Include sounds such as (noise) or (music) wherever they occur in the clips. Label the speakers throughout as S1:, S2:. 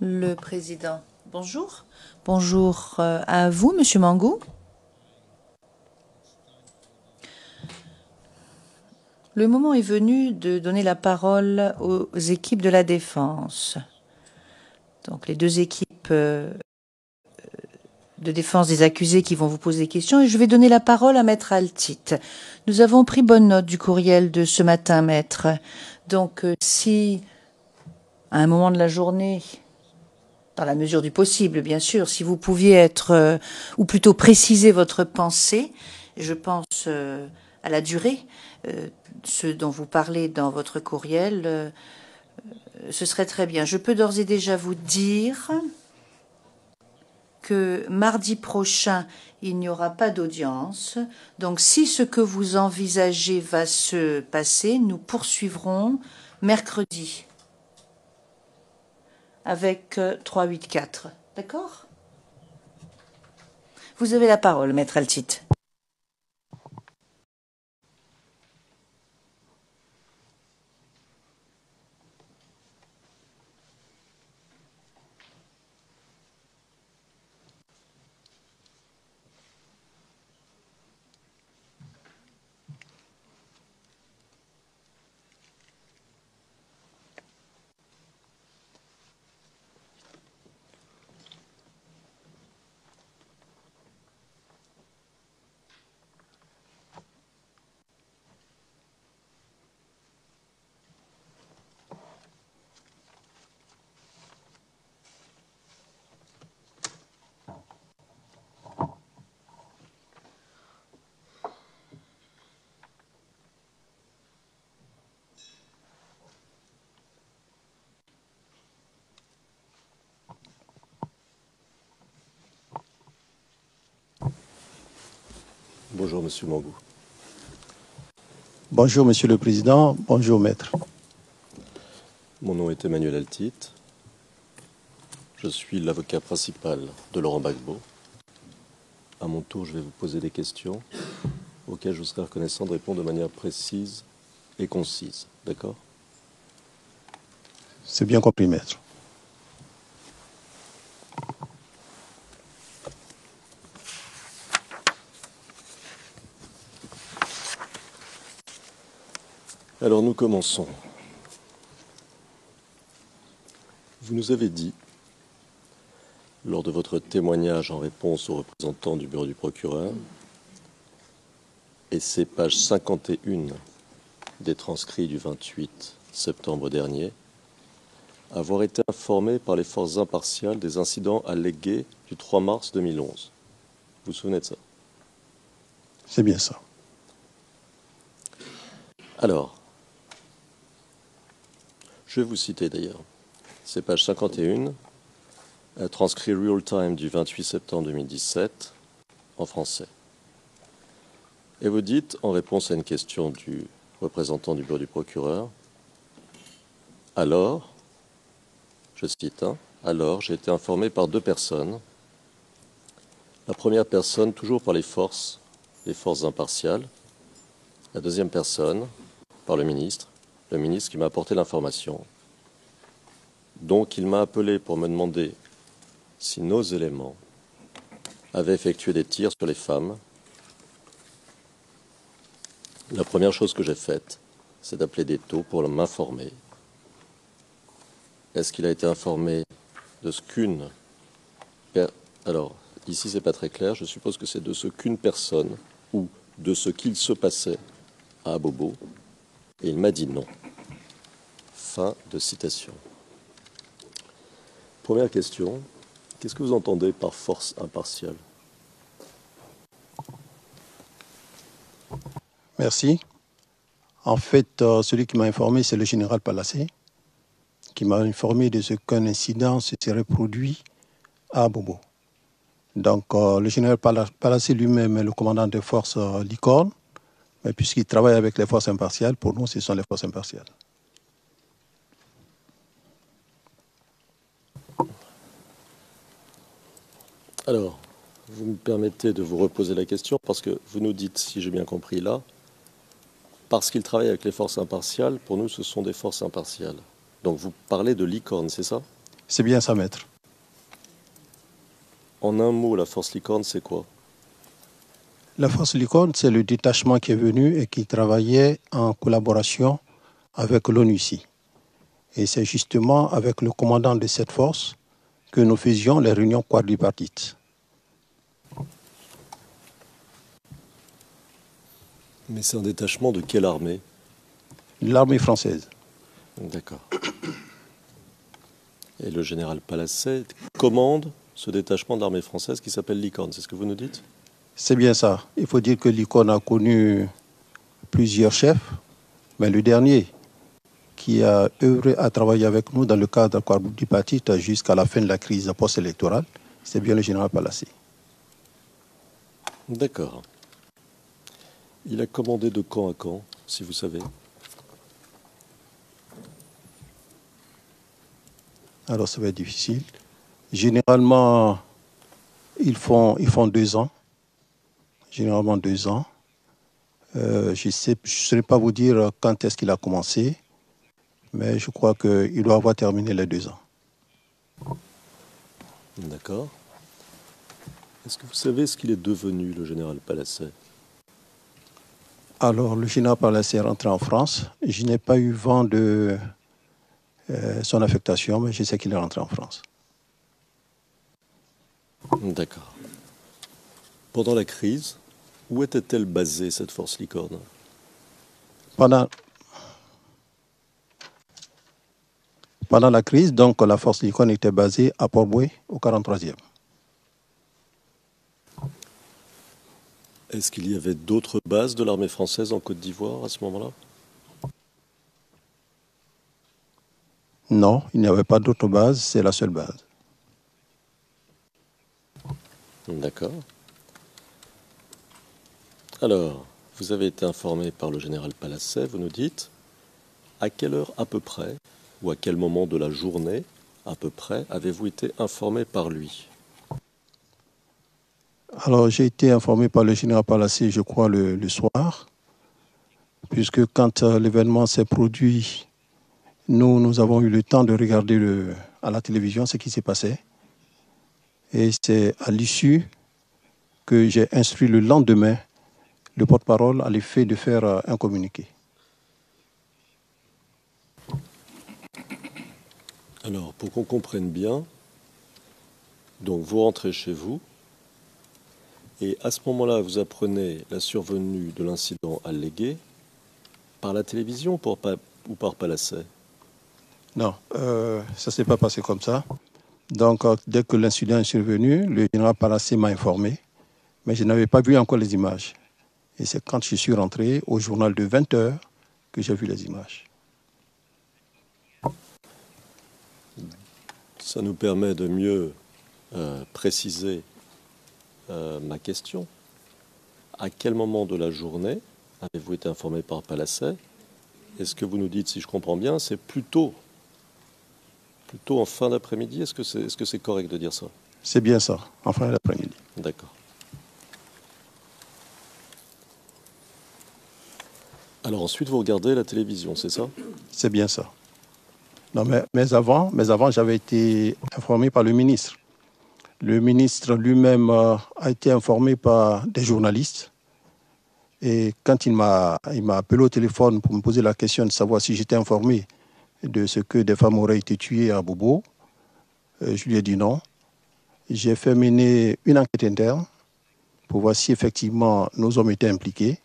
S1: Le président, bonjour. Bonjour euh, à vous, Monsieur Mangou. Le moment est venu de donner la parole aux équipes de la défense. Donc les deux équipes euh, de défense des accusés qui vont vous poser des questions et je vais donner la parole à Maître Altit. Nous avons pris bonne note du courriel de ce matin, Maître. Donc euh, si à un moment de la journée, dans la mesure du possible, bien sûr, si vous pouviez être, euh, ou plutôt préciser votre pensée, je pense euh, à la durée, euh, ce dont vous parlez dans votre courriel, ce serait très bien. Je peux d'ores et déjà vous dire que mardi prochain, il n'y aura pas d'audience. Donc si ce que vous envisagez va se passer, nous poursuivrons mercredi avec euh, 384. D'accord? Vous avez la parole, maître Altit.
S2: Bonjour, Monsieur Mangou.
S3: Bonjour, Monsieur le Président. Bonjour, Maître.
S2: Mon nom est Emmanuel Altit. Je suis l'avocat principal de Laurent Gbagbo. À mon tour, je vais vous poser des questions auxquelles je serai reconnaissant de répondre de manière précise et concise. D'accord?
S3: C'est bien compris, Maître.
S2: Alors nous commençons. Vous nous avez dit, lors de votre témoignage en réponse aux représentants du bureau du procureur, et c'est page 51 des transcrits du 28 septembre dernier, avoir été informé par les forces impartiales des incidents allégués du 3 mars 2011. Vous vous souvenez de ça?
S3: C'est bien ça.
S2: Alors, je vais vous citer d'ailleurs. C'est page 51, un transcrit real time du 28 septembre 2017 en français. Et vous dites, en réponse à une question du représentant du bureau du procureur, alors, je cite, hein, alors j'ai été informé par deux personnes. La première personne, toujours par les forces, les forces impartiales. La deuxième personne, par le ministre, le ministre qui m'a apporté l'information. Donc il m'a appelé pour me demander si nos éléments avaient effectué des tirs sur les femmes. La première chose que j'ai faite, c'est d'appeler des taux pour m'informer. Est-ce qu'il a été informé de ce qu'une... Alors, ici, c'est pas très clair. Je suppose que c'est de ce qu'une personne ou de ce qu'il se passait à Bobo. Et il m'a dit non. Fin de citation. Première question. Qu'est-ce que vous entendez par force impartiale?
S3: Merci. En fait, euh, celui qui m'a informé, c'est le général Palacé, qui m'a informé de ce qu'un incident se serait produit à Bobo. Donc, euh, le général Pala- Palacé lui-même est le commandant des forces euh, Licorne, mais puisqu'il travaille avec les forces impartiales, pour nous, ce sont les forces impartiales.
S2: Alors, vous me permettez de vous reposer la question parce que vous nous dites, si j'ai bien compris là, parce qu'il travaille avec les forces impartiales, pour nous, ce sont des forces impartiales. Donc vous parlez de licorne, c'est ça?
S3: C'est bien ça, maître.
S2: En un mot, la force licorne, c'est quoi?
S3: La force licorne, c'est le détachement qui est venu et qui travaillait en collaboration avec l'ONU ici. Et c'est justement avec le commandant de cette force que nous faisions les réunions quadripartites.
S2: Mais c'est un détachement de quelle armée?
S3: L'armée française.
S2: D'accord. Et le général Palacet commande ce détachement de l'armée française qui s'appelle Licorne, c'est ce que vous nous dites?
S3: C'est bien ça. Il faut dire que Licorne a connu plusieurs chefs, mais le dernier qui a œuvré à travailler avec nous dans le cadre du parti jusqu'à la fin de la crise post-électorale, c'est bien le général Palacet.
S2: D'accord. Il a commandé de camp à camp, si vous savez
S3: Alors ça va être difficile. Généralement, ils font, ils font deux ans. Généralement deux ans. Euh, je ne sais, saurais pas vous dire quand est-ce qu'il a commencé, mais je crois qu'il doit avoir terminé les deux ans.
S2: D'accord. Est-ce que vous savez ce qu'il est devenu, le général Palacet?
S3: Alors, le général Palacet est rentré en France. Je n'ai pas eu vent de euh, son affectation, mais je sais qu'il est rentré en France.
S2: D'accord. Pendant la crise, où était-elle basée, cette force licorne?
S3: Pendant, pendant la crise, donc, la force licorne était basée à Port-Boué, au 43e.
S2: Est-ce qu'il y avait d'autres bases de l'armée française en Côte d'Ivoire à ce moment-là?
S3: Non, il n'y avait pas d'autre base, c'est la seule base.
S2: D'accord. Alors, vous avez été informé par le général Palacet, vous nous dites, à quelle heure à peu près, ou à quel moment de la journée à peu près, avez-vous été informé par lui?
S3: Alors, j'ai été informé par le général Palacet, je crois, le, soir, puisque quand euh, l'événement s'est produit, nous, nous avons eu le temps de regarder à la télévision ce qui s'est passé. Et c'est à l'issue que j'ai instruit le lendemain le porte-parole à l'effet de faire euh, un communiqué.
S2: Alors, pour qu'on comprenne bien, donc vous rentrez chez vous, et à ce moment-là, vous apprenez la survenue de l'incident allégué par la télévision ou par, Palacet?
S3: Non, euh, ça ne s'est pas passé comme ça. Donc, euh, dès que l'incident est survenu, le général Palacet m'a informé, mais je n'avais pas vu encore les images. Et c'est quand je suis rentré au journal de 20 heures que j'ai vu les images.
S2: Ça nous permet de mieux euh, préciser euh, ma question. À quel moment de la journée avez-vous été informé par Palacet? Est-ce que vous nous dites, si je comprends bien, c'est plutôt, plutôt en fin d'après-midi? Est-ce que c'est est -ce c'est correct de dire ça?
S3: C'est bien ça, en fin d'après-midi.
S2: D'accord. Alors ensuite, vous regardez la télévision, c'est ça?
S3: C'est bien ça. Non, mais, mais avant, mais avant j'avais été informé par le ministre. Le ministre lui-même euh, a été informé par des journalistes. Et quand il m'a appelé au téléphone pour me poser la question de savoir si j'étais informé de ce que des femmes auraient été tuées à Bobo, euh, je lui ai dit non. J'ai fait mener une enquête interne pour voir si effectivement nos hommes étaient impliqués.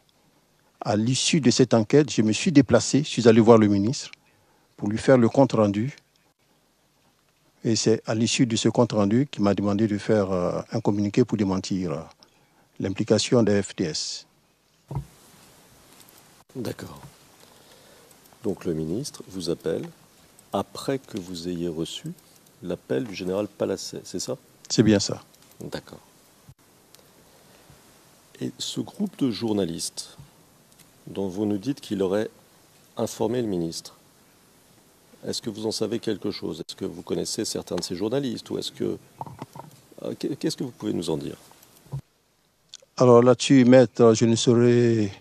S3: À l'issue de cette enquête, je me suis déplacé, je suis allé voir le ministre pour lui faire le compte rendu. Et c'est à l'issue de ce compte rendu qu'il m'a demandé de faire euh, un communiqué pour démentir euh, l'implication des FTS.
S2: D'accord. Donc le ministre vous appelle après que vous ayez reçu l'appel du général Palacet, c'est ça?
S3: C'est bien ça.
S2: D'accord. Et ce groupe de journalistes dont vous nous dites qu'il aurait informé le ministre, est-ce que vous en savez quelque chose? Est-ce que vous connaissez certains de ces journalistes? Ou est-ce que euh, qu'est-ce que vous pouvez nous en dire?
S3: Alors là-dessus, maître, je ne saurais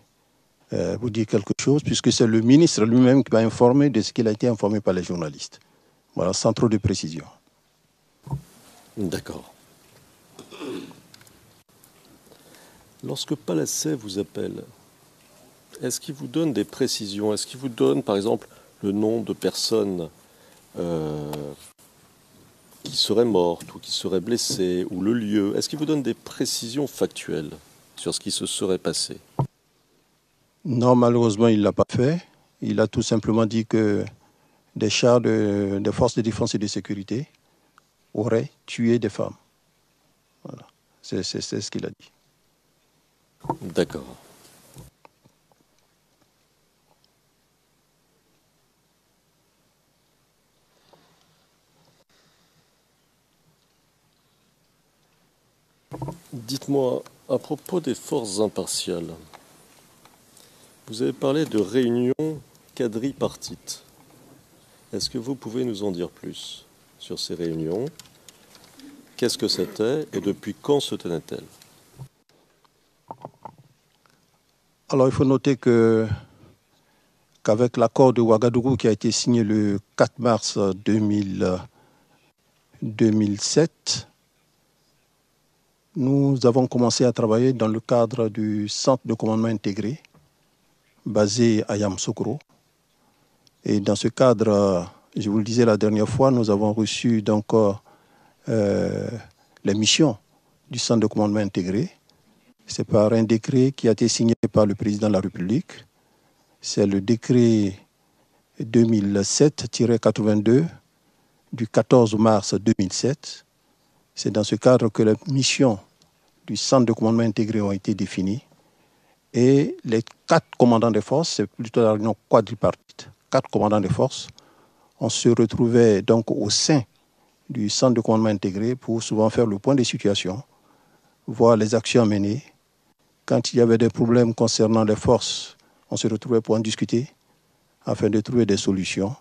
S3: euh, vous dire quelque chose puisque c'est le ministre lui-même qui m'a informé de ce qu'il a été informé par les journalistes. Voilà, sans trop de précision.
S2: D'accord. Lorsque Palacet vous appelle, est-ce qu'il vous donne des précisions? Est-ce qu'il vous donne, par exemple, le nom de personnes euh, qui seraient mortes ou qui seraient blessées, ou le lieu Est-ce qu'il vous donne des précisions factuelles sur ce qui se serait passé?
S3: Non, malheureusement, il ne l'a pas fait. Il a tout simplement dit que des chars de, des forces de défense et de sécurité auraient tué des femmes. Voilà. C'est ce qu'il a dit.
S2: D'accord. Dites-moi, à propos des forces impartiales, vous avez parlé de réunions quadripartites. Est-ce que vous pouvez nous en dire plus sur ces réunions? Qu'est-ce que c'était et depuis quand se tenaient-elles
S3: Alors il faut noter que qu'avec l'accord de Ouagadougou qui a été signé le 4 mars 2000, 2007, nous avons commencé à travailler dans le cadre du centre de commandement intégré basé à Yamsoukro. Et dans ce cadre, je vous le disais la dernière fois, nous avons reçu donc euh, les missions du centre de commandement intégré. C'est par un décret qui a été signé par le président de la République. C'est le décret 2007-82 du 14 mars 2007. C'est dans ce cadre que les missions du centre de commandement intégré ont été définies. Et les quatre commandants de force, c'est plutôt la réunion quadripartite, quatre commandants de force, on se retrouvait donc au sein du centre de commandement intégré pour souvent faire le point des situations, voir les actions menées. Quand il y avait des problèmes concernant les forces, on se retrouvait pour en discuter afin de trouver des solutions.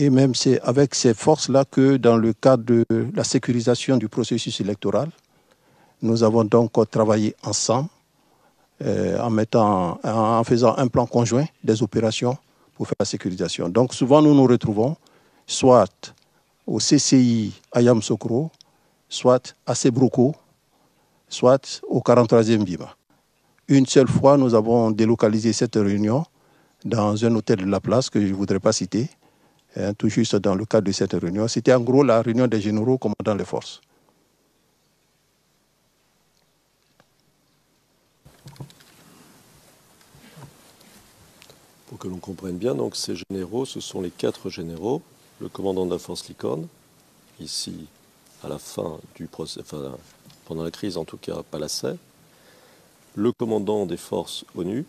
S3: Et même c'est avec ces forces-là que dans le cadre de la sécurisation du processus électoral, nous avons donc travaillé ensemble euh, en, mettant, en faisant un plan conjoint des opérations pour faire la sécurisation. Donc souvent nous nous retrouvons soit au CCI Ayam Sokro, soit à Sebruko, soit au 43e Bima. Une seule fois, nous avons délocalisé cette réunion dans un hôtel de la place que je ne voudrais pas citer, hein, tout juste dans le cadre de cette réunion. C'était en gros la réunion des généraux commandant les forces.
S2: Pour que l'on comprenne bien, donc ces généraux, ce sont les quatre généraux, le commandant de la force Licorne, ici à la fin du procès, pendant la crise en tout cas, Palacet, le commandant des forces ONU,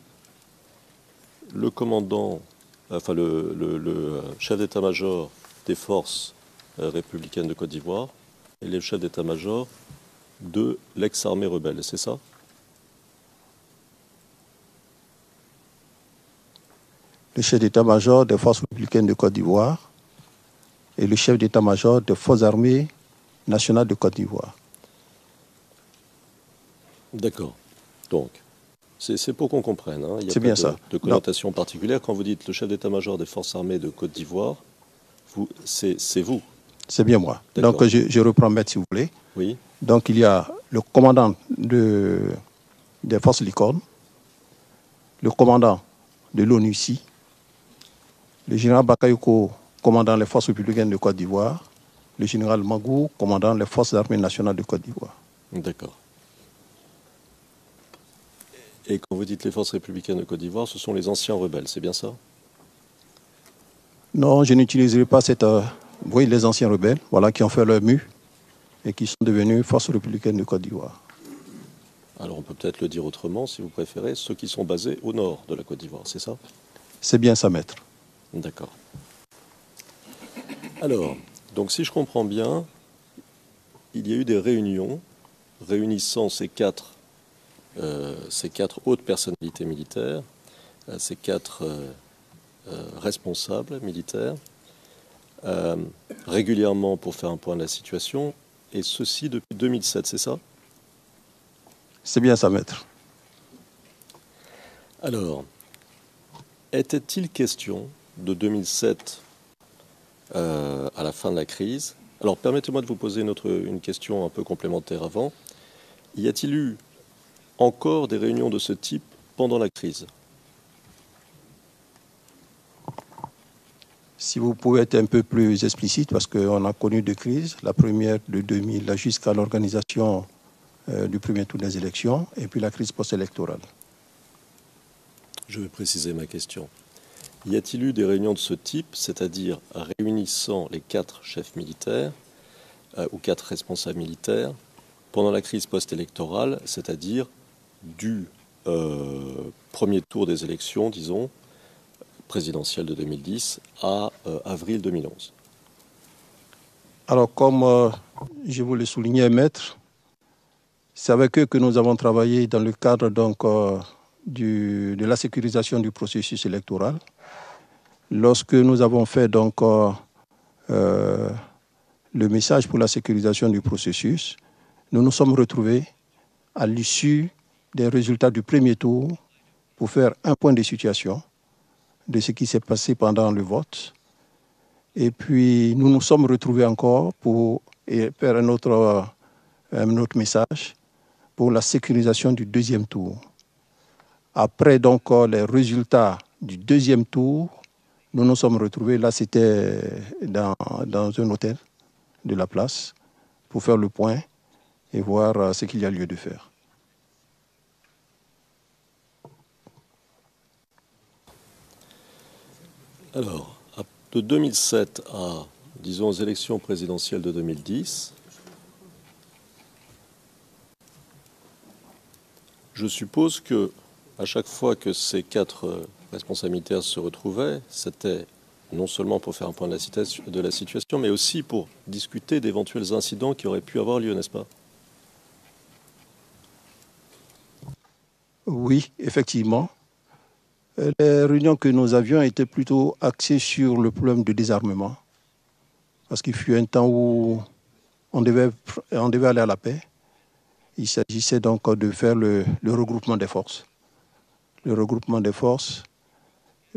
S2: le commandant, enfin le, le chef d'état-major des forces euh, républicaines de Côte d'Ivoire et le chef d'état-major de l'ex-armée rebelle, c'est ça?
S3: Le chef d'état-major des forces républicaines de Côte d'Ivoire et le chef d'état-major des forces armées nationales de Côte d'Ivoire.
S2: D'accord. Donc, c'est pour qu'on comprenne. Hein. Il
S3: y a bien
S2: de,
S3: ça.
S2: de connotation particulière. Quand vous dites le chef d'état-major des forces armées de Côte d'Ivoire, c'est vous.
S3: C'est bien moi. Donc, je, reprends maître si vous voulez.
S2: Oui.
S3: Donc, il y a le commandant de, des forces licornes, le commandant de l'ONU ici, le général Bakayoko, commandant les forces républicaines de Côte d'Ivoire, le général Magou, commandant les forces armées nationales de Côte d'Ivoire.
S2: D'accord. Et quand vous dites les forces républicaines de Côte d'Ivoire, ce sont les anciens rebelles, c'est bien ça?
S3: Non, je n'utiliserai pas cette. Euh, oui, les anciens rebelles, voilà, qui ont fait leur mue et qui sont devenus forces républicaines de Côte d'Ivoire.
S2: Alors on peut peut-être le dire autrement, si vous préférez, ceux qui sont basés au nord de la Côte d'Ivoire, c'est ça?
S3: C'est bien ça, maître.
S2: D'accord. Alors, donc si je comprends bien, il y a eu des réunions réunissant ces quatre, ces quatre hautes personnalités militaires, euh, ces quatre euh, responsables militaires, régulièrement pour faire un point de la situation, et ceci depuis 2007, c'est ça?
S3: C'est bien ça, maître.
S2: Alors, était-il question de 2007 euh, à la fin de la crise? Alors permettez-moi de vous poser une, autre, une question un peu complémentaire avant. Y a-t-il eu encore des réunions de ce type pendant la crise
S3: Si vous pouvez être un peu plus explicite, parce qu'on a connu deux crises, la première de 2000 jusqu'à l'organisation euh, du premier tour des élections, et puis la crise post-électorale.
S2: Je vais préciser ma question. Y a-t-il eu des réunions de ce type, c'est-à-dire réunissant les quatre chefs militaires euh, ou quatre responsables militaires pendant la crise post-électorale, c'est-à-dire du euh, premier tour des élections, disons, présidentielle de 2010 à euh, avril 2011
S3: Alors, comme euh, je vous l'ai souligné, maître, c'est avec eux que nous avons travaillé dans le cadre donc, du, de la sécurisation du processus électoral. Lorsque nous avons fait donc, le message pour la sécurisation du processus, nous nous sommes retrouvés à l'issue des résultats du premier tour pour faire un point de situation de ce qui s'est passé pendant le vote. Et puis, nous nous sommes retrouvés encore pour faire un autre, un autre message pour la sécurisation du deuxième tour. Après donc les résultats du deuxième tour, nous nous sommes retrouvés, là c'était dans, dans un hôtel de la place, pour faire le point et voir ce qu'il y a lieu de faire.
S2: Alors, de 2007 à, disons, aux élections présidentielles de 2010, je suppose que à chaque fois que ces quatre responsables militaires se retrouvaient, c'était non seulement pour faire un point de la situation, mais aussi pour discuter d'éventuels incidents qui auraient pu avoir lieu, n'est-ce pas?
S3: Oui, effectivement. Les réunions que nous avions étaient plutôt axées sur le problème du désarmement, parce qu'il fut un temps où on devait, aller à la paix. Il s'agissait donc de faire le, le, regroupement des forces. Le regroupement des forces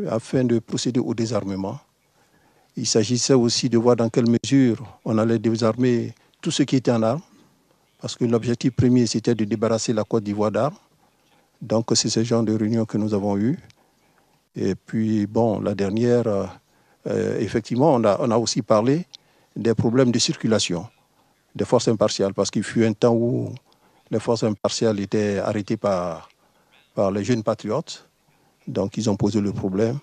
S3: afin de procéder au désarmement. Il s'agissait aussi de voir dans quelle mesure on allait désarmer tout ce qui était en armes, parce que l'objectif premier, c'était de débarrasser la Côte d'Ivoire d'armes. Donc, c'est ce genre de réunion que nous avons eues. Et puis, bon, la dernière, euh, euh, effectivement, on a, aussi parlé des problèmes de circulation des forces impartiales, parce qu'il fut un temps où les forces impartiales étaient arrêtées par, par les jeunes patriotes. Donc, ils ont posé le problème.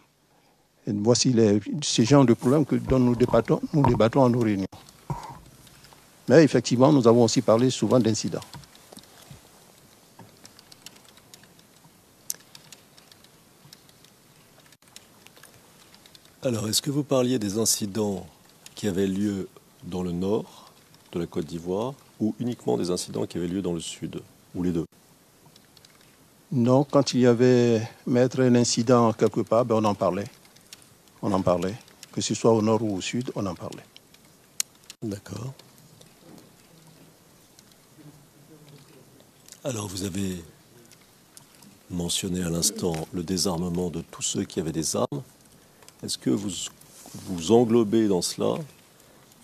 S3: Voici les, ces genres de problèmes que, dont nous débattons, nous débattons en nos réunions. Mais effectivement, nous avons aussi parlé souvent d'incidents.
S2: Alors, est-ce que vous parliez des incidents qui avaient lieu dans le nord de la Côte d'Ivoire ou uniquement des incidents qui avaient lieu dans le sud, ou les deux?
S3: Non, quand il y avait mettre un incident quelque part, ben on en parlait. On en parlait. Que ce soit au nord ou au sud, on en parlait.
S2: D'accord. Alors, vous avez mentionné à l'instant le désarmement de tous ceux qui avaient des armes. Est-ce que vous, englobez dans cela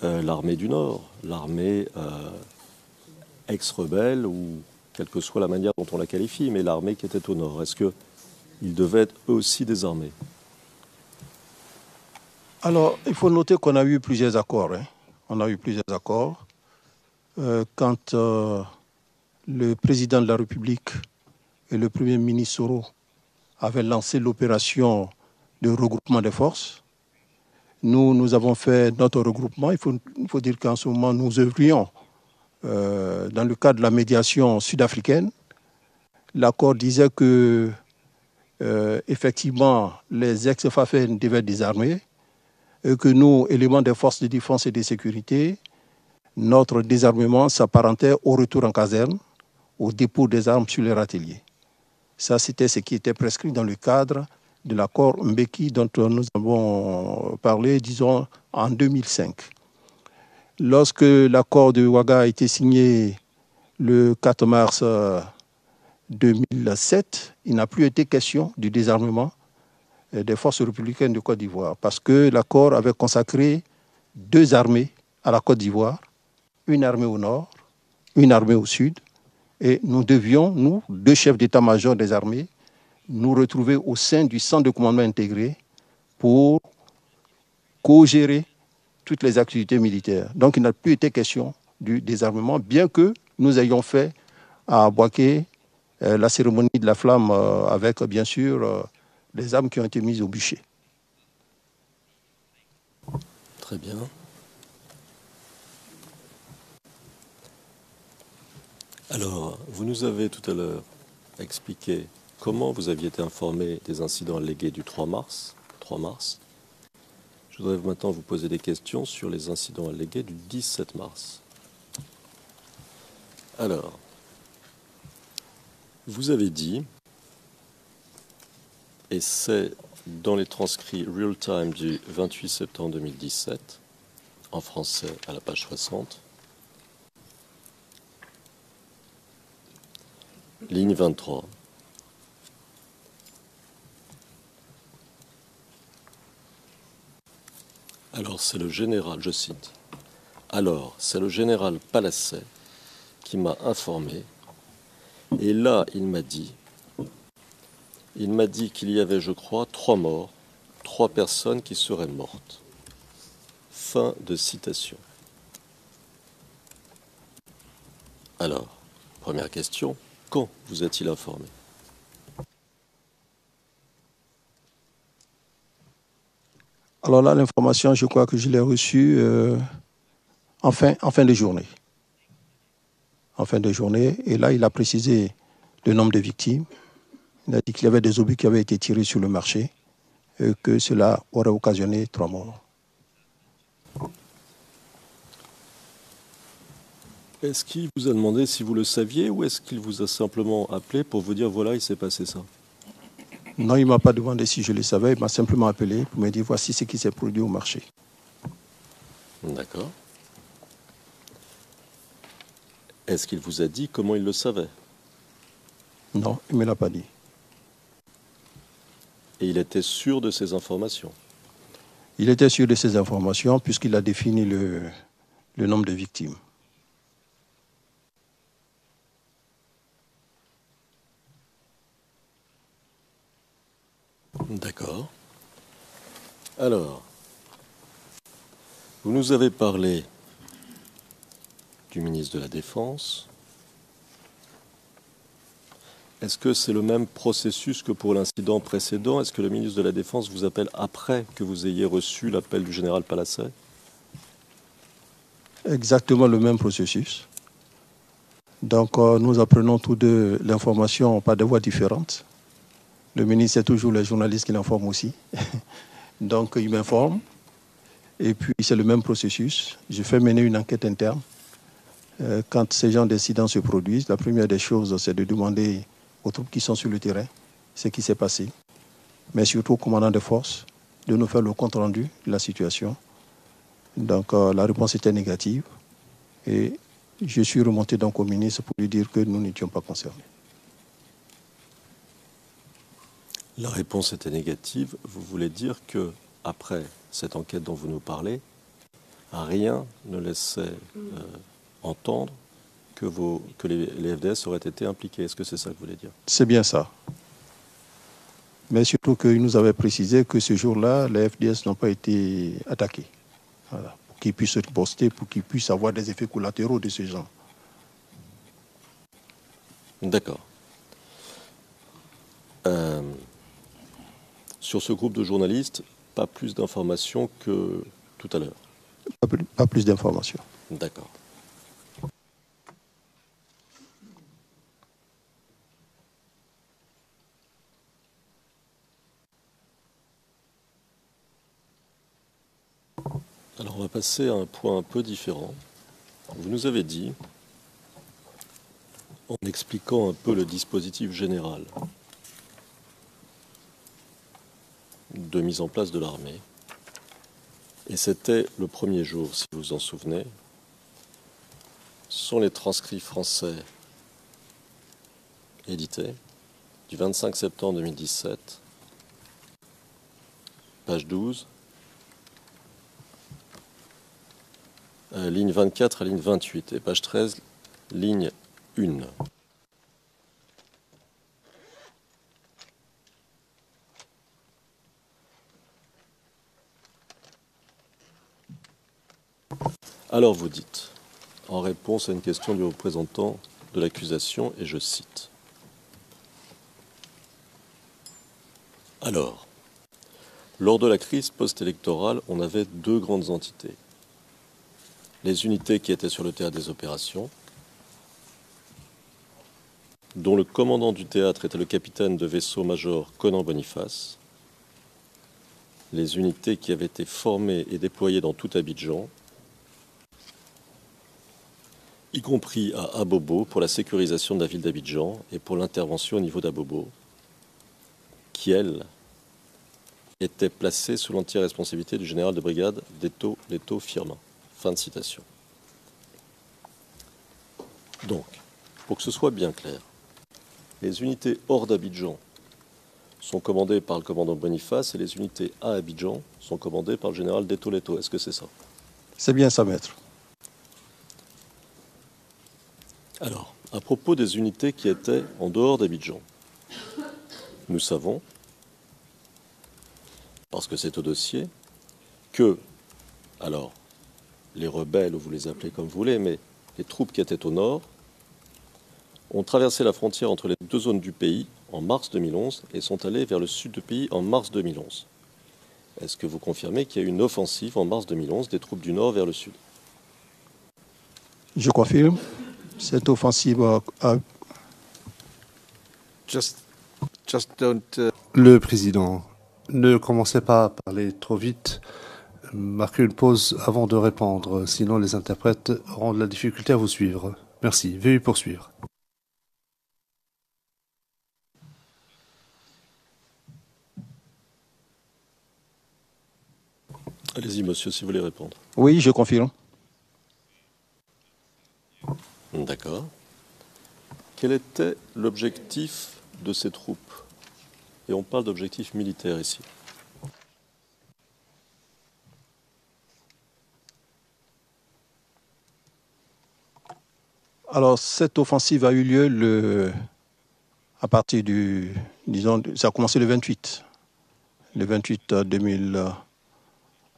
S2: euh, l'armée du Nord, l'armée euh, ex-rebelle, ou quelle que soit la manière dont on la qualifie, mais l'armée qui était au Nord? Est-ce qu'ils devaient être eux aussi désarmés
S3: Alors, il faut noter qu'on a eu plusieurs accords. Hein. On a eu plusieurs accords. Euh, quand le président de la République et le premier ministre Soro avaient lancé l'opération de regroupement des forces. Nous, nous avons fait notre regroupement. Il faut, dire qu'en ce moment, nous œuvrions euh, dans le cadre de la médiation sud-africaine. L'accord disait que, euh, effectivement, les ex-FAFEN devaient être désarmés et que nous, éléments des forces de défense et de sécurité, notre désarmement s'apparentait au retour en caserne, au dépôt des armes sur les ateliers. Ça, c'était ce qui était prescrit dans le cadre de l'accord Mbeki dont nous avons parlé, disons, en 2005. Lorsque l'accord de Ouaga a été signé le 4 mars 2007, il n'a plus été question du désarmement des forces républicaines de Côte d'Ivoire parce que l'accord avait consacré deux armées à la Côte d'Ivoire, une armée au nord, une armée au sud, et nous devions, nous, deux chefs d'état-major des armées, nous retrouver au sein du centre de commandement intégré pour co-gérer toutes les activités militaires. Donc il n'a plus été question du désarmement, bien que nous ayons fait à Boaké euh, la cérémonie de la flamme euh, avec, bien sûr, euh, les armes qui ont été mises au bûcher.
S2: Très bien. Alors, vous nous avez tout à l'heure expliqué comment vous aviez été informé des incidents allégués du 3 mars. 3 mars? Je voudrais maintenant vous poser des questions sur les incidents allégués du 17 mars. Alors, vous avez dit, et c'est dans les transcrits real-time du 28 septembre 2017, en français à la page 60, Ligne 23. Alors c'est le général, je cite, alors c'est le général Palacet qui m'a informé, et là il m'a dit, il m'a dit qu'il y avait, je crois, trois morts, trois personnes qui seraient mortes. Fin de citation. Alors, première question, quand vous a-t-il informé?
S3: Alors là, l'information, je crois que je l'ai reçue euh, en, fin, en fin de journée. En fin de journée. Et là, il a précisé le nombre de victimes. Il a dit qu'il y avait des obus qui avaient été tirés sur le marché et que cela aurait occasionné trois morts.
S2: Est-ce qu'il vous a demandé si vous le saviez ou est-ce qu'il vous a simplement appelé pour vous dire voilà, il s'est passé ça?
S3: Non, il ne m'a pas demandé si je le savais, il m'a simplement appelé pour me dire voici ce qui s'est produit au marché.
S2: D'accord. Est-ce qu'il vous a dit comment il le savait?
S3: Non, il ne me l'a pas dit.
S2: Et il était sûr de ces informations?
S3: Il était sûr de ces informations puisqu'il a défini le, le nombre de victimes.
S2: D'accord. Alors, vous nous avez parlé du ministre de la Défense. Est-ce que c'est le même processus que pour l'incident précédent? Est-ce que le ministre de la Défense vous appelle après que vous ayez reçu l'appel du général Palacet?
S3: Exactement le même processus. Donc euh, nous apprenons tous deux l'information par des voies différentes. Le ministre, c'est toujours les journalistes qui l'informent aussi. (laughs) Donc, il m'informe. Et puis, c'est le même processus. Je fais mener une enquête interne. Euh, quand ces genres d'incidents se produisent, la première des choses, c'est de demander aux troupes qui sont sur le terrain ce qui s'est passé. Mais surtout au commandant de force de nous faire le compte rendu de la situation. Donc, euh, la réponse était négative. Et je suis remonté donc au ministre pour lui dire que nous n'étions pas concernés.
S2: La réponse était négative. Vous voulez dire que, après cette enquête dont vous nous parlez, rien ne laissait euh, entendre que, vos, que les, les, FDS auraient été impliqués. Est-ce que c'est ça que vous voulez dire?
S3: C'est bien ça. Mais surtout qu'il nous avait précisé que ce jour-là, les FDS n'ont pas été attaqués. Voilà. Pour qu'ils puissent riposter, pour qu'ils puissent avoir des effets collatéraux de ce genre.
S2: D'accord. Euh, sur ce groupe de journalistes, pas plus d'informations que tout à l'heure.
S3: Pas plus, d'informations.
S2: D'accord. Alors on va passer à un point un peu différent. Vous nous avez dit, en expliquant un peu le dispositif général de mise en place de l'armée. Et c'était le premier jour, si vous vous en souvenez. Ce sont les transcrits français édités du 25 septembre 2017, page 12. euh, ligne 24 à ligne 28 et page 13, ligne 1. Alors vous dites, en réponse à une question du représentant de l'accusation, et je cite. Alors, lors de la crise post-électorale, on avait deux grandes entités. Les unités qui étaient sur le théâtre des opérations, dont le commandant du théâtre était le capitaine de vaisseau-major Conan Boniface, les unités qui avaient été formées et déployées dans tout Abidjan, y compris à Abobo pour la sécurisation de la ville d'Abidjan et pour l'intervention au niveau d'Abobo, qui, elle, était placée sous l'entière responsabilité du général de brigade Deto Leto Firmin. Fin de citation. Donc, pour que ce soit bien clair, les unités hors d'Abidjan sont commandées par le commandant Boniface et les unités à Abidjan sont commandées par le général Deto Leto. Est-ce que c'est ça?
S3: C'est bien ça, maître.
S2: Alors, à propos des unités qui étaient en dehors d'Abidjan, nous savons, parce que c'est au dossier, que, alors, les rebelles, ou vous les appelez comme vous voulez, mais les troupes qui étaient au nord, ont traversé la frontière entre les deux zones du pays en mars 2011 et sont allés vers le sud du pays en mars 2011. Est-ce que vous confirmez qu'il y a eu une offensive en mars 2011 des troupes du nord vers le sud?
S3: Je confirme cette offensive a...
S4: Just, just don't, uh...
S5: Le président, ne commencez pas à parler trop vite. Marquez une pause avant de répondre, sinon les interprètes auront de la difficulté à vous suivre. Merci. Veuillez poursuivre.
S2: Allez-y, monsieur, si vous voulez répondre.
S3: Oui, je confirme.
S2: D'accord. Quel était l'objectif de ces troupes? Et on parle d'objectif militaire ici.
S3: Alors, cette offensive a eu lieu le, à partir du, disons, ça a commencé le 28, le 28 2000,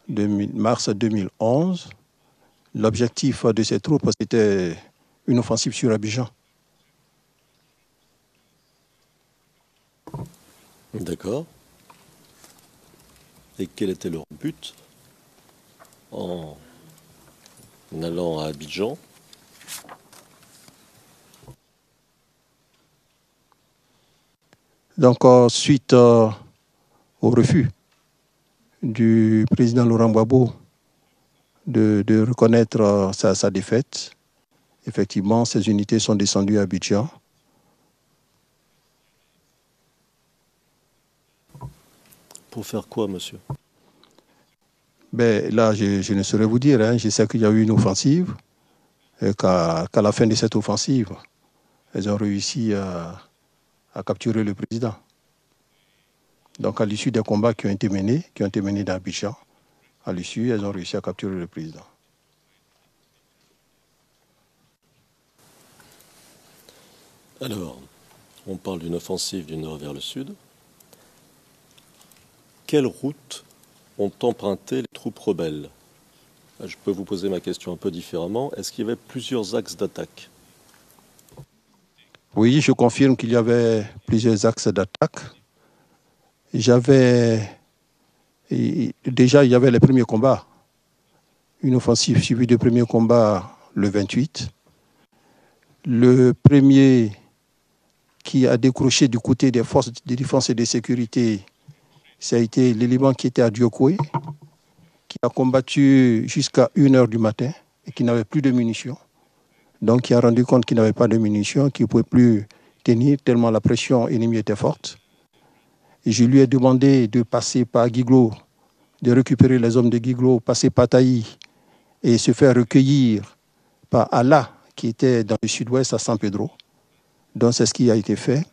S3: 2000 mars 2011. L'objectif de ces troupes, c'était une offensive sur Abidjan.
S2: D'accord. Et quel était leur but en allant à Abidjan?
S3: Donc, euh, suite euh, au refus du président Laurent Gbagbo de, de reconnaître euh, sa, sa défaite, effectivement, ces unités sont descendues à Abidjan.
S2: Pour faire quoi, monsieur?
S3: Ben, Là, je, je, ne saurais vous dire. Hein. Je sais qu'il y a eu une offensive, et qu'à qu la fin de cette offensive, elles ont réussi à, à capturer le président. Donc, à l'issue des combats qui ont été menés, qui ont été menés dans Abidjan, à l'issue, elles ont réussi à capturer le président.
S2: Alors, on parle d'une offensive du nord vers le sud. Quelles routes ont emprunté les troupes rebelles? Je peux vous poser ma question un peu différemment. Est-ce qu'il y avait plusieurs axes d'attaque?
S3: Oui, je confirme qu'il y avait plusieurs axes d'attaque. J'avais. Déjà, il y avait les premiers combats. Une offensive suivie de premiers combats le 28. Le premier qui a décroché du côté des forces de défense et de sécurité, ça a été l'élément qui était à Diokoué, qui a combattu jusqu'à 1h du matin et qui n'avait plus de munitions. Donc, il a rendu compte qu'il n'avait pas de munitions, qu'il ne pouvait plus tenir tellement la pression ennemie était forte. Et je lui ai demandé de passer par Guiglo, de récupérer les hommes de Guiglo, passer par Taï et se faire recueillir par Allah, qui était dans le sud-ouest à San Pedro. Donc c'est ce qui a été fait.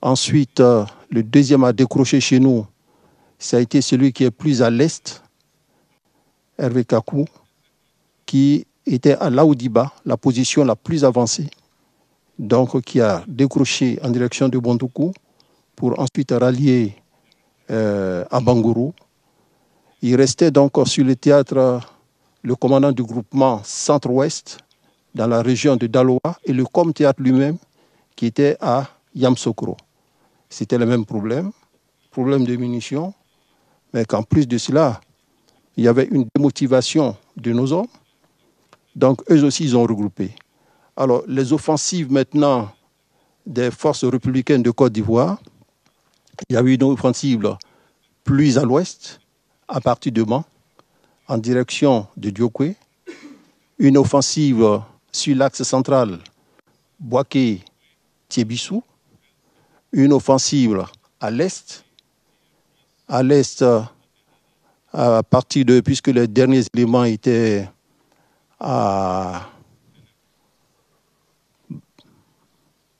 S3: Ensuite, euh, le deuxième à décrocher chez nous, ça a été celui qui est plus à l'est, Hervé Kakou, qui était à Laoudiba, la position la plus avancée, donc qui a décroché en direction de Bondoukou pour ensuite rallier euh, à Bangourou. Il restait donc sur le théâtre le commandant du groupement Centre-Ouest dans la région de Daloa et le com théâtre lui-même qui était à Yamsokro. C'était le même problème, problème de munitions, mais qu'en plus de cela, il y avait une démotivation de nos hommes. Donc eux aussi, ils ont regroupé. Alors les offensives maintenant des forces républicaines de Côte d'Ivoire, il y a eu une offensive plus à l'ouest, à partir de Mans, en direction de Diokwe, une offensive sur l'axe central Boaké-Tiebissou, une offensive à l'est, à l'est à partir de, puisque les derniers éléments étaient à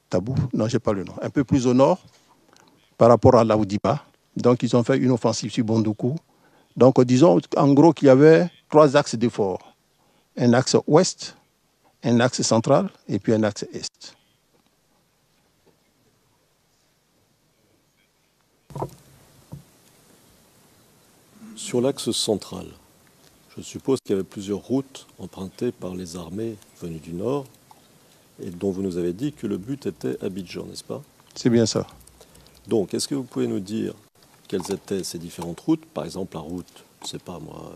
S3: Tabou, non, je n'ai pas le nom, un peu plus au nord par rapport à Laoudiba. Donc, ils ont fait une offensive sur Bondoukou. Donc, disons en gros qu'il y avait trois axes d'effort. Un axe ouest, un axe central et puis un axe est.
S2: Sur l'axe central, je suppose qu'il y avait plusieurs routes empruntées par les armées venues du nord et dont vous nous avez dit que le but était Abidjan, n'est-ce pas?
S3: C'est bien ça.
S2: Donc, est-ce que vous pouvez nous dire quelles étaient ces différentes routes? Par exemple, la route, je ne sais pas moi,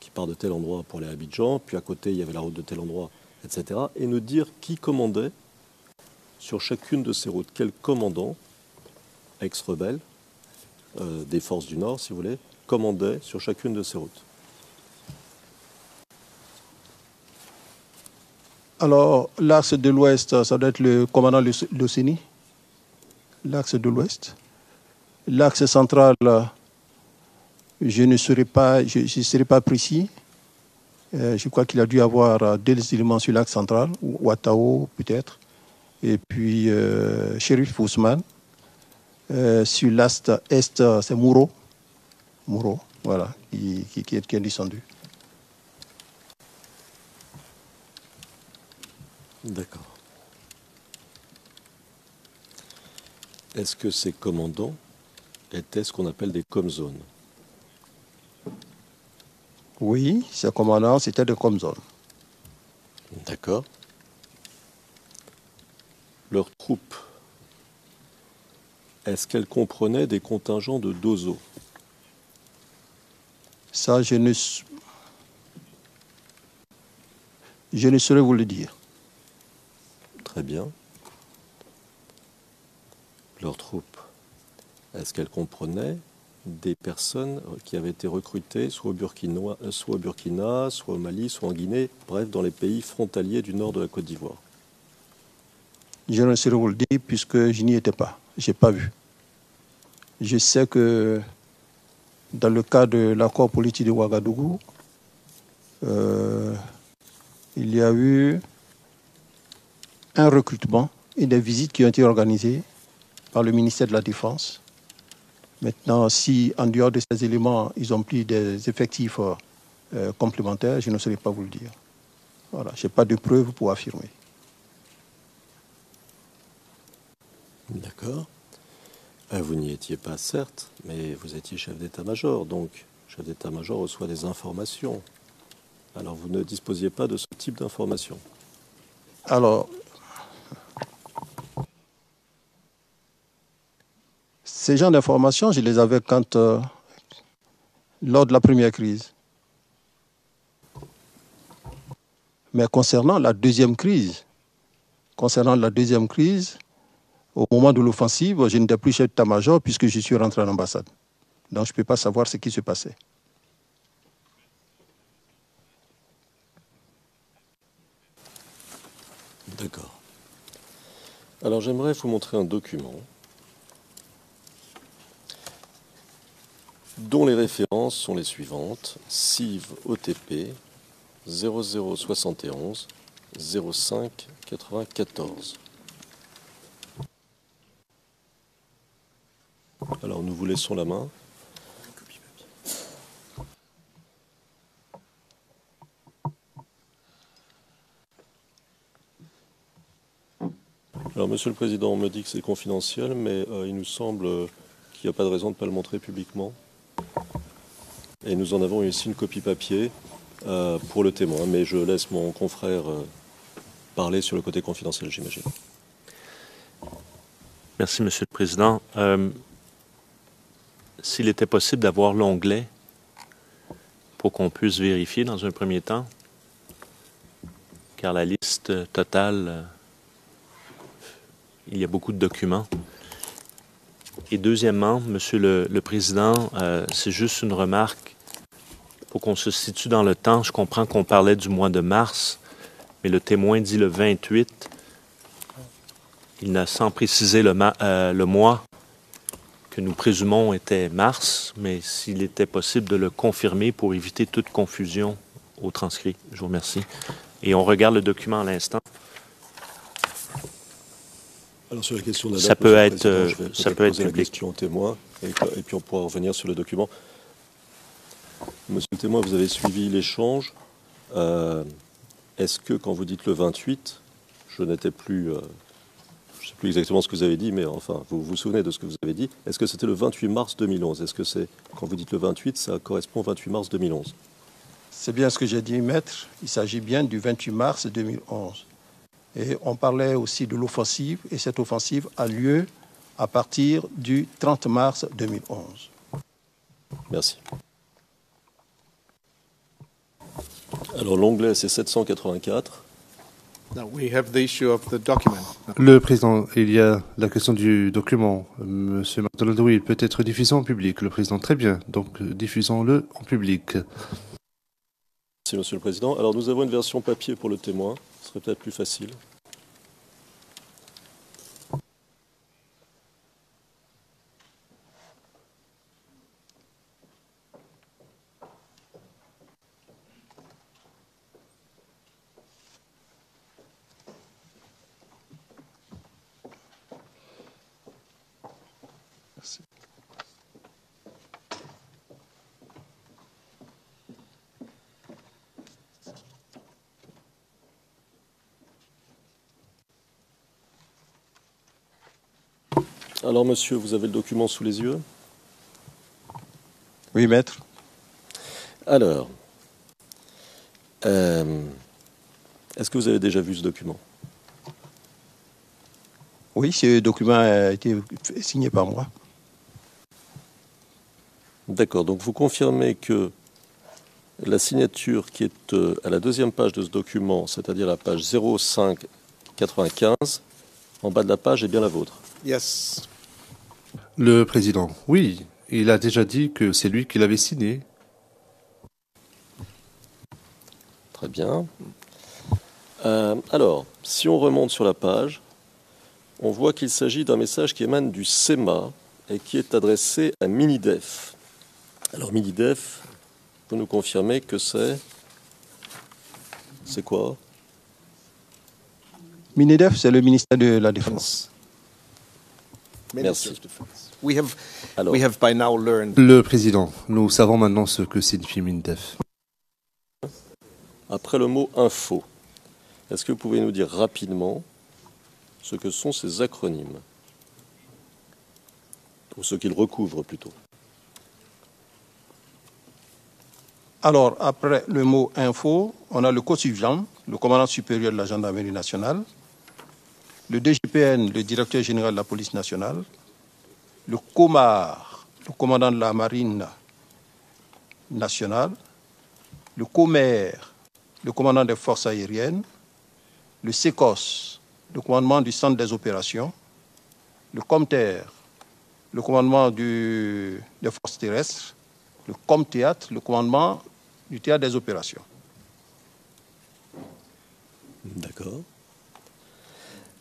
S2: qui part de tel endroit pour aller à Abidjan, puis à côté, il y avait la route de tel endroit, etc. Et nous dire qui commandait sur chacune de ces routes. Quel commandant, ex-rebelle, euh, des forces du Nord, si vous voulez, commandait sur chacune de ces routes
S3: Alors, l'axe de l'ouest, ça doit être le commandant Lucini, l'axe de l'ouest. L'axe central, je ne serai pas, je, serai pas précis. Euh, je crois qu'il a dû avoir deux éléments sur l'axe central, Ouattao peut-être, et puis euh, Sheriff Ousmane. Euh, sur l'axe est, c'est Mouro. Mouro, voilà, qui, qui, qui, est, qui est descendu.
S2: D'accord. Est-ce que ces commandants étaient ce qu'on appelle des comzones?
S3: Oui, ces commandants, c'était des comzones.
S2: D'accord. Leurs troupes, est-ce qu'elles comprenaient des contingents de dozo
S3: Ça, je ne, je ne saurais vous le dire.
S2: Très bien. Leurs troupes, est-ce qu'elles comprenaient des personnes qui avaient été recrutées soit au, Burkina, soit au Burkina, soit au Mali, soit en Guinée, bref, dans les pays frontaliers du nord de la Côte d'Ivoire?
S3: Je ne saurais vous le dire puisque je n'y étais pas. Je n'ai pas vu. Je sais que dans le cas de l'accord politique de Ouagadougou, euh, il y a eu un recrutement et des visites qui ont été organisées par le ministère de la Défense. Maintenant, si en dehors de ces éléments, ils ont pris des effectifs euh, complémentaires, je ne saurais pas vous le dire. Voilà, je n'ai pas de preuves pour affirmer.
S2: D'accord. Euh, vous n'y étiez pas, certes, mais vous étiez chef d'état-major, donc chef d'état-major reçoit des informations. Alors vous ne disposiez pas de ce type d'informations.
S3: Alors, Ces gens d'informations, je les avais quand, euh, lors de la première crise. Mais concernant la deuxième crise, concernant la deuxième crise, au moment de l'offensive, je n'étais plus chef d'état-major puisque je suis rentré en ambassade. Donc je ne peux pas savoir ce qui se passait.
S2: D'accord. Alors j'aimerais vous montrer un document dont les références sont les suivantes CIV OTP 0071 05 94. Alors nous vous laissons la main. Alors Monsieur le Président, on me dit que c'est confidentiel, mais euh, il nous semble euh, qu'il n'y a pas de raison de ne pas le montrer publiquement. Et nous en avons ici une copie papier euh, pour le témoin, mais je laisse mon confrère parler sur le côté confidentiel, j'imagine.
S6: Merci, Monsieur le Président. S'il était possible d'avoir l'onglet pour qu'on puisse vérifier dans un premier temps, car la liste totale, euh, il y a beaucoup de documents. Et deuxièmement, Monsieur le, Président, euh, c'est juste une remarque pour qu'on se situe dans le temps. Je comprends qu'on parlait du mois de mars, mais le témoin dit le 28. Il n'a sans préciser le, euh, le mois que nous présumons était mars, mais s'il était possible de le confirmer pour éviter toute confusion au transcrit. Je vous remercie. Et on regarde le document à l'instant.
S2: Alors sur la question de la
S6: Ça
S2: date,
S6: peut
S2: Monsieur le
S6: être, euh,
S2: je vais
S6: ça peut être
S2: la
S6: public.
S2: question au témoin, et puis on pourra revenir sur le document. Monsieur le témoin, vous avez suivi l'échange. Euh, Est-ce que quand vous dites le 28, je n'étais plus, euh, je ne sais plus exactement ce que vous avez dit, mais enfin, vous vous souvenez de ce que vous avez dit. Est-ce que c'était le 28 mars 2011 Est-ce que c'est, quand vous dites le 28, ça correspond au 28 mars 2011
S3: C'est bien ce que j'ai dit, maître. Il s'agit bien du 28 mars 2011. Et on parlait aussi de l'offensive, et cette offensive a lieu à partir du 30 mars 2011.
S2: Merci. Alors l'onglet c'est 784.
S5: Le Président, il y a la question du document. Monsieur McDonald, oui, il peut être diffusé en public. Le Président, très bien. Donc, diffusons-le en public.
S2: Merci Monsieur le Président. Alors nous avons une version papier pour le témoin, ce serait peut-être plus facile. Alors monsieur, vous avez le document sous les yeux
S3: Oui, maître.
S2: Alors, euh, est-ce que vous avez déjà vu ce document?
S3: Oui, ce document a été signé par moi.
S2: D'accord, donc vous confirmez que la signature qui est euh, à la deuxième page de ce document, c'est-à-dire la page 0595, en bas de la page est bien la vôtre?
S4: Yes.
S5: Le Président, oui, il a déjà dit que c'est lui qui l'avait signé.
S2: Très bien. Euh, alors, si on remonte sur la page, on voit qu'il s'agit d'un message qui émane du SEMA et qui est adressé à Minidef. Alors Minidef, vous nous confirmez que c'est... C'est quoi?
S3: Minedef, c'est le ministère de la Défense.
S2: Merci.
S4: Minister of Defense. We have
S2: Alors,
S4: we have by now learned
S5: Le Président, nous savons maintenant ce que signifie MINDEF.
S2: après le mot info, est-ce que vous pouvez nous dire rapidement ce que sont ces acronymes? Ou ce qu'ils recouvrent plutôt?
S3: Alors, après le mot info, on a le co-suivant, le commandant supérieur de la gendarmerie nationale, le DGPN, le directeur général de la police nationale, le COMAR, le commandant de la marine nationale, le COMER, le commandant des forces aériennes, le SECOS, le commandement du centre des opérations, le COMTER, le commandement des forces terrestres, le COMThéâtre, le commandement du théâtre des opérations.
S2: D'accord.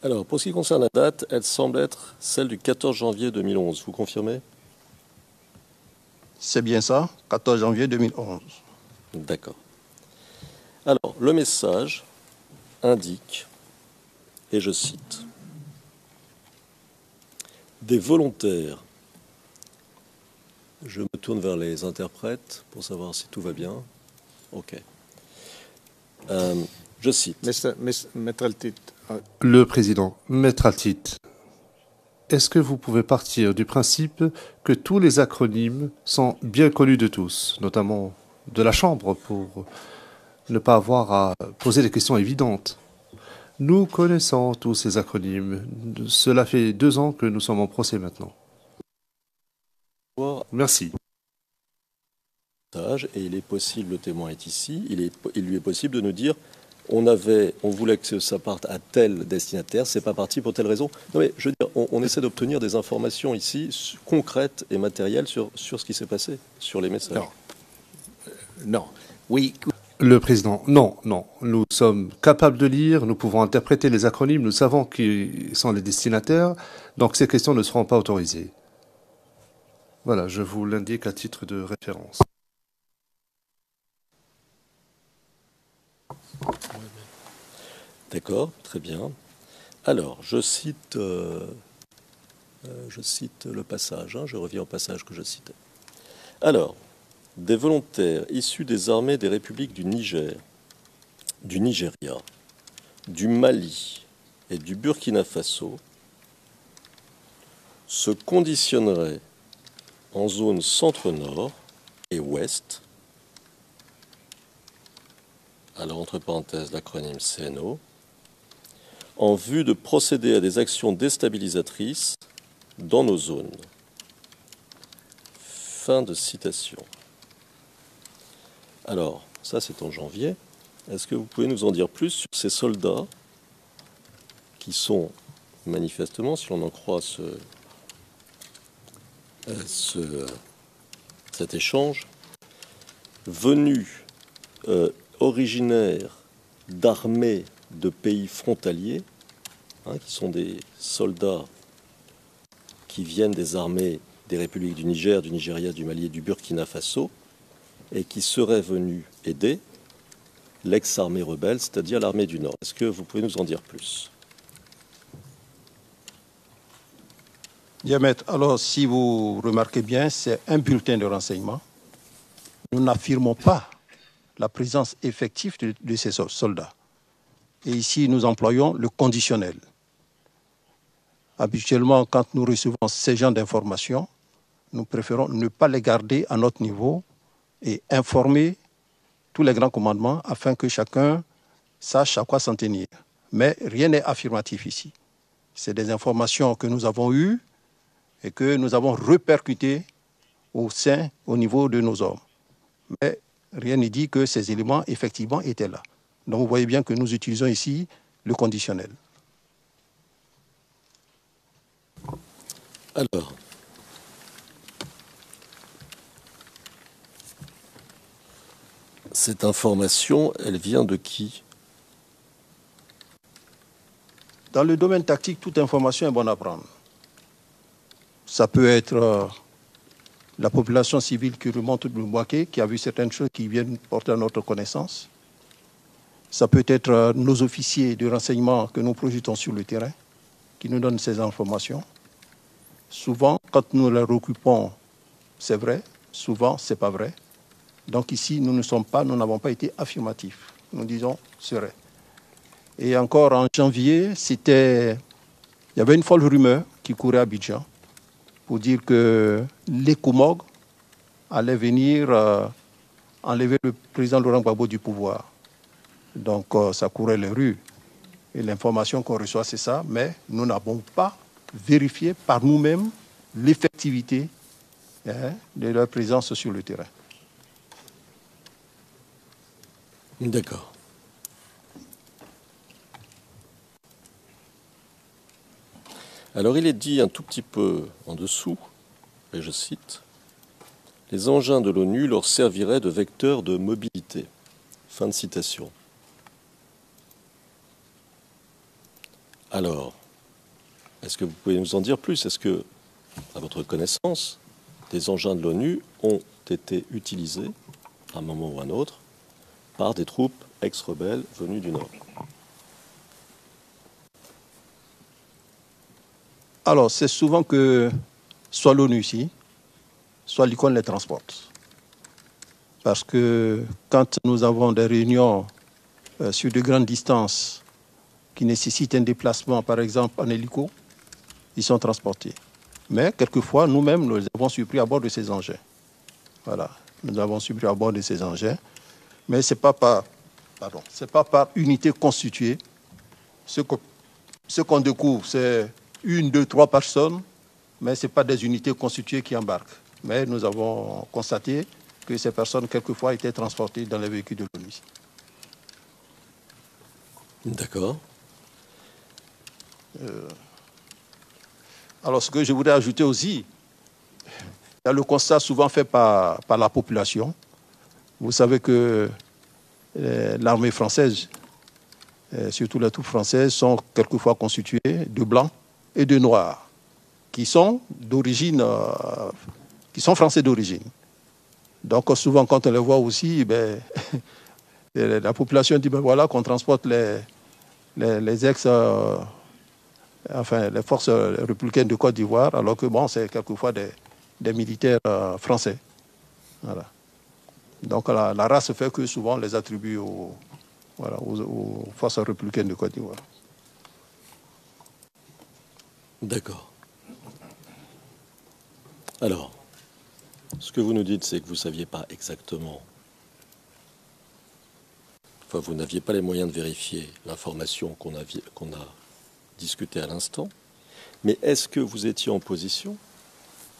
S2: Alors, pour ce qui concerne la date, elle semble être celle du 14 janvier 2011. Vous confirmez?
S3: C'est bien ça, 14 janvier 2011.
S2: D'accord. Alors, le message indique, et je cite, des volontaires. Je me tourne vers les interprètes pour savoir si tout va bien. OK. Euh, je cite.
S4: Metraltit,
S5: Le président, Maître Altit, est-ce que vous pouvez partir du principe que tous les acronymes sont bien connus de tous, notamment de la Chambre, pour ne pas avoir à poser des questions évidentes? Nous connaissons tous ces acronymes. Cela fait deux ans que nous sommes en procès maintenant. Merci.
S2: Et il est possible, le témoin est ici, il lui est possible de nous dire on voulait que ça parte à tel destinataire, c'est pas parti pour telle raison. Non mais je veux dire, on, essaie d'obtenir des informations ici concrètes et matérielles sur, sur ce qui s'est passé, sur les messages.
S4: Non. Non. Oui.
S5: Le président, non, non. Nous sommes capables de lire, nous pouvons interpréter les acronymes, nous savons qui sont les destinataires, donc ces questions ne seront pas autorisées. Voilà, je vous l'indique à titre de référence.
S2: D'accord, très bien. Alors, je cite, euh, euh, le passage, hein, je reviens au passage que je citais. Alors, des volontaires issus des armées des républiques du Niger, du Nigeria, du Mali et du Burkina Faso se conditionneraient en zone centre-nord et ouest alors entre parenthèses l'acronyme CNO, en vue de procéder à des actions déstabilisatrices dans nos zones. Fin de citation. Alors, ça c'est en janvier. Est-ce que vous pouvez nous en dire plus sur ces soldats qui sont manifestement, si l'on en croit ce, ce, cet échange, venus euh, originaires d'armées de pays frontaliers, hein, qui sont des soldats qui viennent des armées des républiques du Niger, du Nigeria, du Mali et du Burkina Faso, et qui seraient venus aider l'ex-armée rebelle, c'est-à-dire l'armée du Nord. Est-ce que vous pouvez nous en dire plus?
S3: Diamètre, alors si vous remarquez bien, c'est un bulletin de renseignement. Nous n'affirmons pas la présence effective de, ces soldats. Et ici, nous employons le conditionnel. Habituellement, quand nous recevons ces genres d'informations, nous préférons ne pas les garder à notre niveau et informer tous les grands commandements afin que chacun sache à quoi s'en tenir. Mais rien n'est affirmatif ici. C'est des informations que nous avons eues et que nous avons répercutées au sein, au niveau de nos hommes. Rien ne dit que ces éléments, effectivement, étaient là. Donc vous voyez bien que nous utilisons ici le conditionnel.
S2: Alors, cette information, elle vient de qui?
S3: Dans le domaine tactique, toute information est bonne à prendre. Ça peut être euh, la population civile qui remonte de Mbouaké, qui a vu certaines choses qui viennent porter à notre connaissance. Ça peut être euh, nos officiers de renseignement que nous projetons sur le terrain, qui nous donnent ces informations. Souvent, quand nous les recoupons, c'est vrai. Souvent, c'est pas vrai. Donc ici, nous ne sommes pas, nous n'avons pas été affirmatifs. Nous disons c'est vrai. Et encore en janvier, c'était, il y avait une folle rumeur qui courait à Abidjan pour dire que l'ECOMOG allait venir euh, enlever le président Laurent Gbagbo du pouvoir. Donc euh, ça courait les rues. Et l'information qu'on reçoit, c'est ça, mais nous n'avons pas vérifié par nous-mêmes l'effectivité hein, de leur présence sur le terrain.
S2: D'accord. Alors il est dit un tout petit peu en dessous, et je cite, Les engins de l'ONU leur serviraient de vecteurs de mobilité. Fin de citation. Alors, est-ce que vous pouvez nous en dire plus? Est-ce que, à votre connaissance, des engins de l'ONU ont été utilisés, à un moment ou à un autre, par des troupes ex-rebelles venues du Nord?
S3: Alors, c'est souvent que soit l'ONU ici, soit l'icône les transporte. Parce que quand nous avons des réunions euh, sur de grandes distances qui nécessitent un déplacement, par exemple en hélico, ils sont transportés. Mais quelquefois, nous-mêmes, nous avons surpris à bord de ces engins. Voilà, nous avons surpris à bord de ces engins. Mais ce n'est pas, par, pas par unité constituée. Ce qu'on découvre, c'est une, deux, trois personnes, mais ce n'est pas des unités constituées qui embarquent. Mais nous avons constaté que ces personnes, quelquefois, étaient transportées dans les véhicules de l'ONU.
S2: D'accord.
S3: Euh, alors, ce que je voudrais ajouter aussi, il y a le constat souvent fait par, par la population. Vous savez que euh, l'armée française, euh, surtout les troupes françaises, sont quelquefois constituées de blancs et de noirs, qui sont d'origine, qui sont français d'origine. Donc souvent, quand on les voit aussi, (laughs) ben, la population dit ben voilà qu'on transporte les, les, ex, euh, enfin les forces républicaines de Côte d'Ivoire, alors que bon, c'est quelquefois des, militaires euh, français. Voilà. Donc la, race fait que souvent les attribue aux, voilà, aux forces républicaines de Côte d'Ivoire.
S2: D'accord. Alors, ce que vous nous dites, c'est que vous ne saviez pas exactement, enfin vous n'aviez pas les moyens de vérifier l'information qu'on a, discutée à l'instant, mais est-ce que vous étiez en position,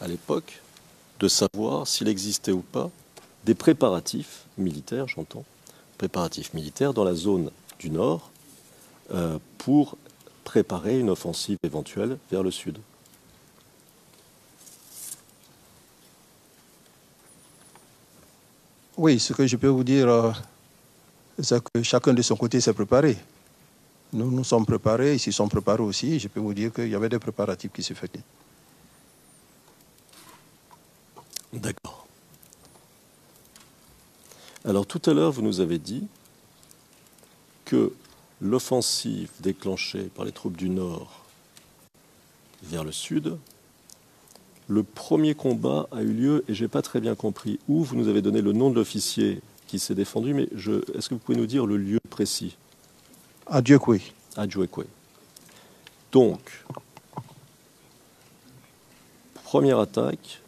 S2: à l'époque, de savoir s'il existait ou pas des préparatifs militaires, j'entends, préparatifs militaires dans la zone du Nord euh, pour préparer une offensive éventuelle vers le Sud
S3: Oui, ce que je peux vous dire, euh, c'est que chacun de son côté s'est préparé. Nous nous sommes préparés, ils s'y sont préparés aussi. Je peux vous dire qu'il y avait des préparatifs qui se faisaient.
S2: D'accord. Alors tout à l'heure, vous nous avez dit que l'offensive déclenchée par les troupes du Nord vers le Sud le premier combat a eu lieu et je n'ai pas très bien compris où. Vous nous avez donné le nom de l'officier qui s'est défendu, mais est-ce que vous pouvez nous dire le lieu précis?
S3: À Djekwe.
S2: Donc, première attaque,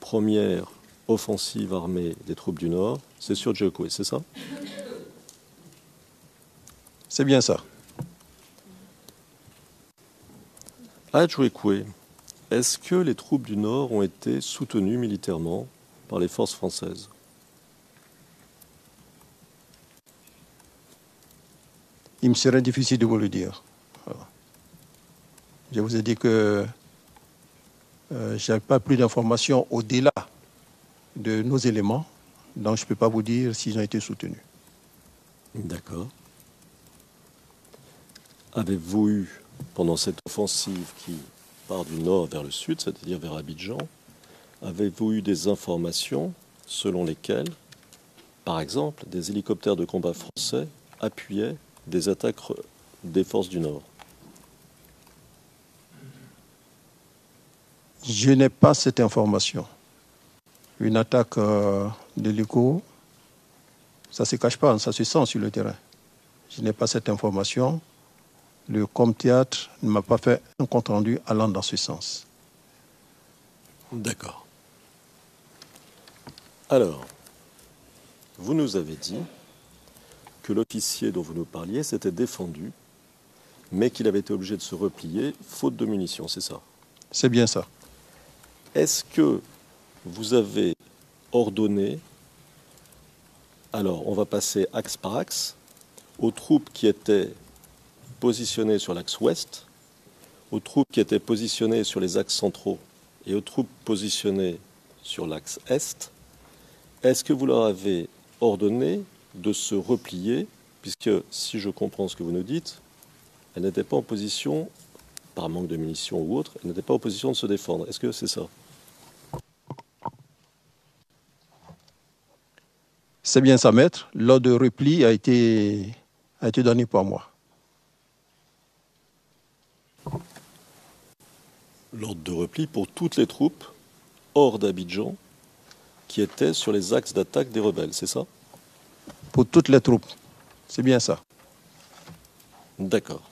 S2: première offensive armée des troupes du Nord, c'est sur Djekwe, c'est ça?
S3: C'est bien ça.
S2: À Djekwe, est-ce que les troupes du Nord ont été soutenues militairement par les forces françaises?
S3: Il me serait difficile de vous le dire. Je vous ai dit que euh, je n'avais pas plus d'informations au-delà de nos éléments, donc je ne peux pas vous dire s'ils ont été soutenus.
S2: D'accord. Avez-vous eu, pendant cette offensive qui part du nord vers le sud, c'est-à-dire vers Abidjan, avez-vous eu des informations selon lesquelles, par exemple, des hélicoptères de combat français appuyaient des attaques des forces du Nord?
S3: Je n'ai pas cette information. Une attaque euh, d'hélico, ça ne se cache pas, ça se sent sur le terrain. Je n'ai pas cette information le Com Théâtre ne m'a pas fait un compte rendu allant dans ce sens.
S2: D'accord. Alors, vous nous avez dit que l'officier dont vous nous parliez s'était défendu, mais qu'il avait été obligé de se replier faute de munitions, c'est ça?
S3: C'est bien ça.
S2: Est-ce que vous avez ordonné, alors on va passer axe par axe, aux troupes qui étaient positionnées sur l'axe ouest, aux troupes qui étaient positionnées sur les axes centraux et aux troupes positionnées sur l'axe est, est-ce que vous leur avez ordonné de se replier, puisque si je comprends ce que vous nous dites, elles n'étaient pas en position, par manque de munitions ou autre, elles n'étaient pas en position de se défendre. Est-ce que c'est ça?
S3: C'est bien ça, maître. L'ordre de repli a été, a été donné par moi.
S2: L'ordre de repli pour toutes les troupes hors d'Abidjan qui étaient sur les axes d'attaque des rebelles, c'est ça?
S3: Pour toutes les troupes, c'est bien ça.
S2: D'accord.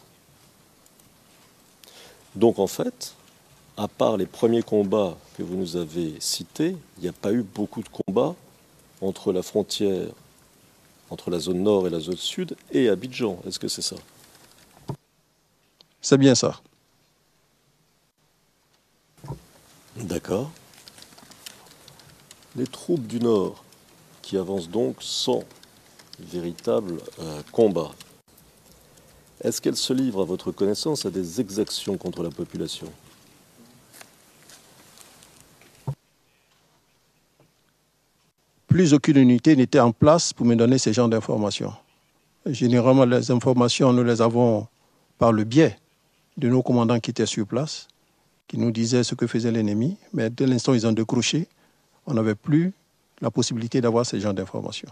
S2: Donc en fait, à part les premiers combats que vous nous avez cités, il n'y a pas eu beaucoup de combats entre la frontière, entre la zone nord et la zone sud, et Abidjan. Est-ce que c'est ça?
S3: C'est bien ça.
S2: D'accord. Les troupes du nord qui avancent donc sans véritable euh, combat, est-ce qu'elles se livrent à votre connaissance à des exactions contre la population?
S3: Plus aucune unité n'était en place pour me donner ce genre d'informations. Généralement, les informations, nous les avons par le biais de nos commandants qui étaient sur place, qui nous disaient ce que faisait l'ennemi, mais dès l'instant ils ont décroché, on n'avait plus la possibilité d'avoir ce genre d'informations.